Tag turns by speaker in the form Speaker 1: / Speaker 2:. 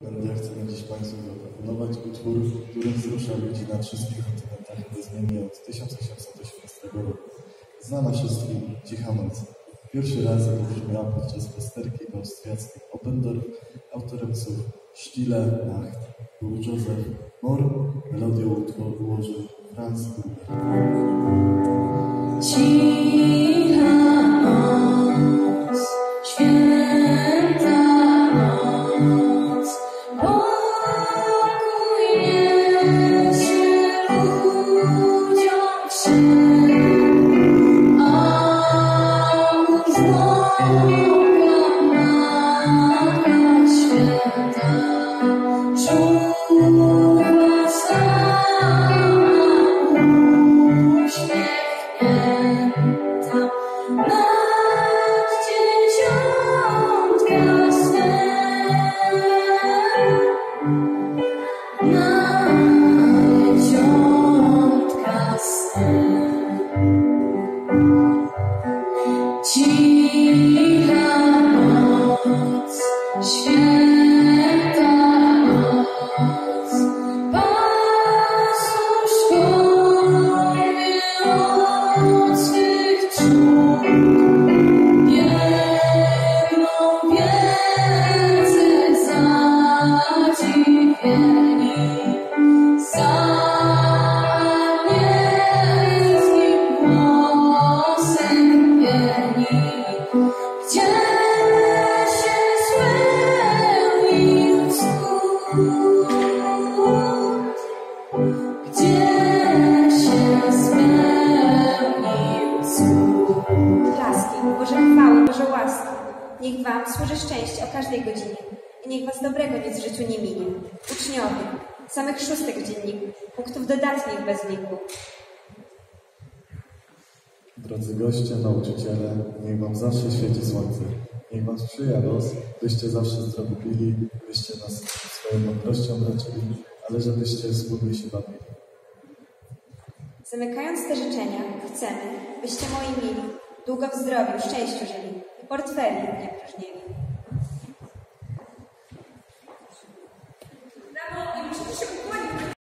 Speaker 1: Będę chcę dziś Państwu zaproponować utwór, który wzrusza ludzi na wszystkich kontynentach bezmiennie od 1818 roku. Znana wszystkim Cicha Noc. Pierwszy raz wybrzmiała podczas pasterki w austriackim Oppendorf. Autorem słów Stille Nacht był Joseph Mohr. Melodię utworu ułożył Franz Gruber.
Speaker 2: 啊 Niech Wam służy szczęście o każdej godzinie. I niech Was dobrego nic w życiu nie minie. Uczniowie, samych szóstek w dzienniku, punktów dodatnich bez liku.
Speaker 1: Drodzy goście, nauczyciele, niech Wam zawsze świeci słońce. Niech Wam sprzyja los, byście zawsze zdrowo pili, byście nas mądrością leczyli, ale żebyście wspólnie się bawili.
Speaker 2: Zamykając te życzenia, chcemy, byście moi mili, długo w zdrowiu, szczęściu żyli i portfeli nie próżnili.